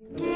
Yeah.